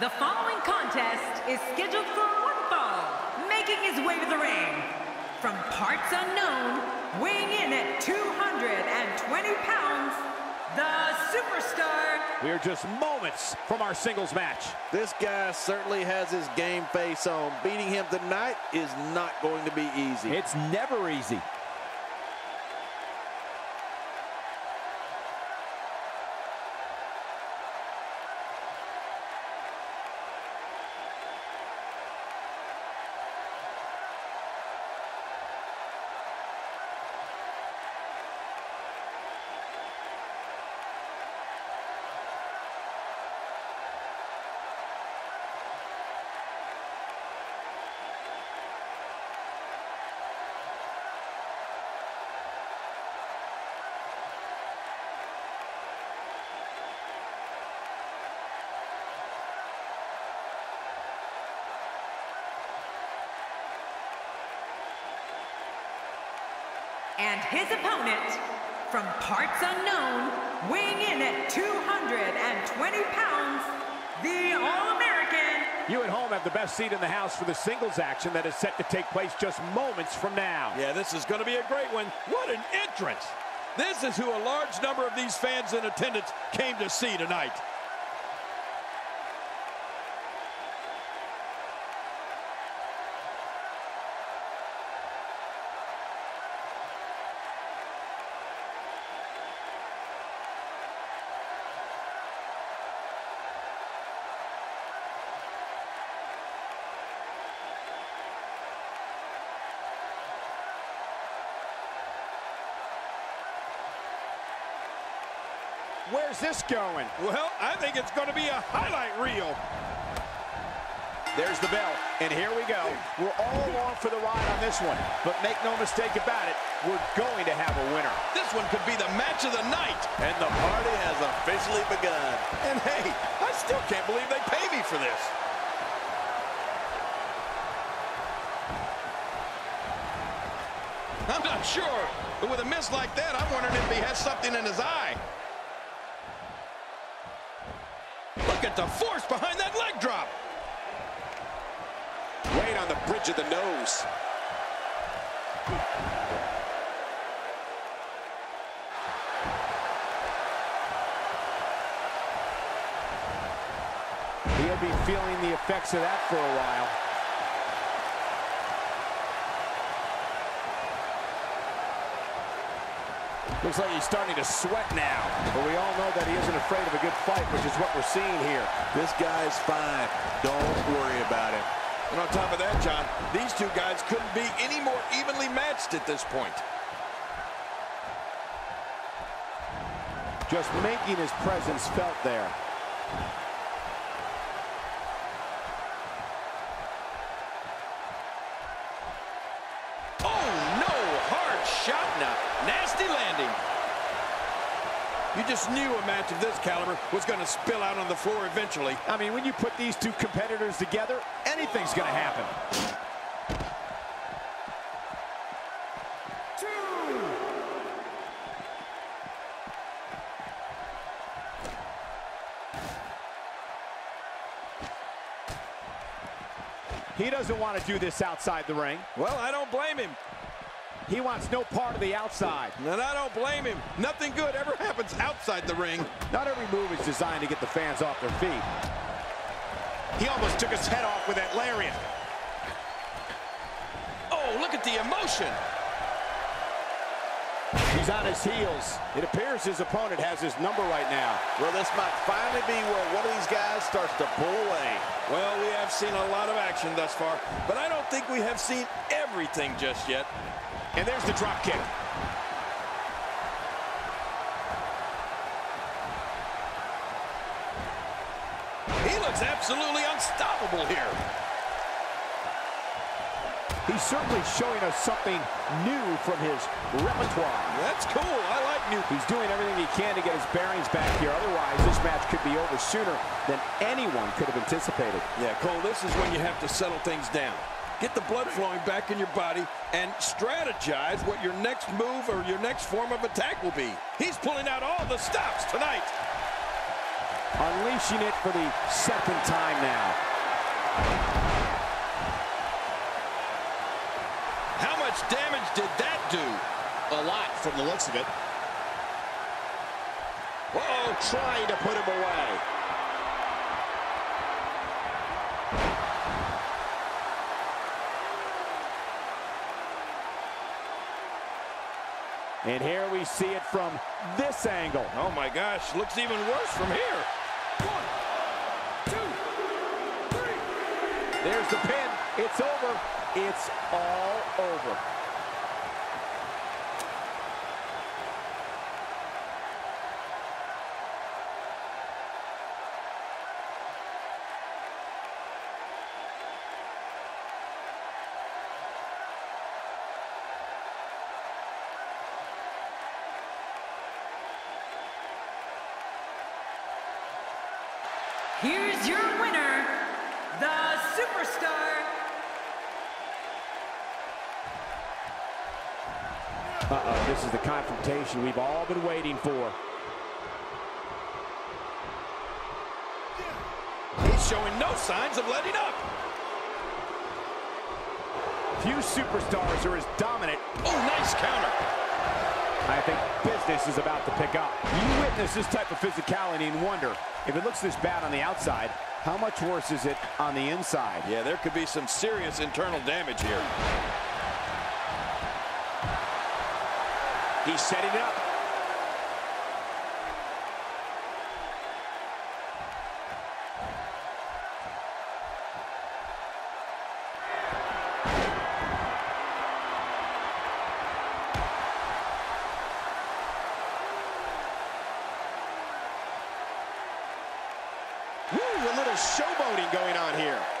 The following contest is scheduled for one fall, making his way to the ring. From parts unknown, weighing in at 220 pounds, the superstar. We are just moments from our singles match. This guy certainly has his game face on. Beating him tonight is not going to be easy. It's never easy. And his opponent, from parts unknown, weighing in at 220 pounds, the All-American. You at home have the best seat in the house for the singles action that is set to take place just moments from now. Yeah, this is going to be a great one. What an entrance! This is who a large number of these fans in attendance came to see tonight. Where's this going? Well, I think it's going to be a highlight reel. There's the bell, and here we go. We're all along for the ride on this one, but make no mistake about it, we're going to have a winner. This one could be the match of the night. And the party has officially begun. And hey, I still can't believe they pay me for this. I'm not sure, but with a miss like that, I'm wondering if he has something in his eye. Look at the force behind that leg drop. Right on the bridge of the nose. He'll be feeling the effects of that for a while. Looks like he's starting to sweat now. But we all know that he isn't afraid of a good fight, which is what we're seeing here. This guy's fine. Don't worry about it. And on top of that, John, these two guys couldn't be any more evenly matched at this point. Just making his presence felt there. Oh, no! Hard shot now. Nasty landing. You just knew a match of this caliber was going to spill out on the floor eventually. I mean, when you put these two competitors together, anything's going to happen. He doesn't want to do this outside the ring. Well, I don't blame him. He wants no part of the outside. And I don't blame him. Nothing good ever happens outside the ring. Not every move is designed to get the fans off their feet. He almost took his head off with that lariat. Oh, look at the emotion. He's on his heels. It appears his opponent has his number right now. Well, this might finally be where one of these guys starts to pull away. Well, we have seen a lot of action thus far, but I don't think we have seen everything just yet. And there's the drop kick. He looks absolutely unstoppable here. He's certainly showing us something new from his repertoire. That's cool. I like new. He's doing everything he can to get his bearings back here. Otherwise, this match could be over sooner than anyone could have anticipated. Yeah, Cole, this is when you have to settle things down. Get the blood flowing back in your body and strategize what your next move or your next form of attack will be. He's pulling out all the stops tonight. Unleashing it for the second time now. How much damage did that do? A lot from the looks of it. Uh-oh, trying to put him away. And here we see it from this angle. Oh my gosh, looks even worse from here. One, two, three. There's the pin. It's over. It's all over. Here's your winner, the Superstar. Uh-oh, this is the confrontation we've all been waiting for. He's showing no signs of letting up. Few superstars are as dominant. Oh, nice counter. I think business is about to pick up. You witness this type of physicality and wonder, if it looks this bad on the outside, how much worse is it on the inside? Yeah, there could be some serious internal damage here. He's setting it up. Woo, a little showboating going on here.